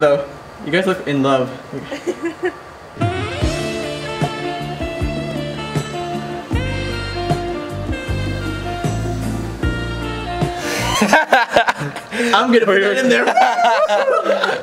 Though, you guys look in love. I'm gonna put it in there.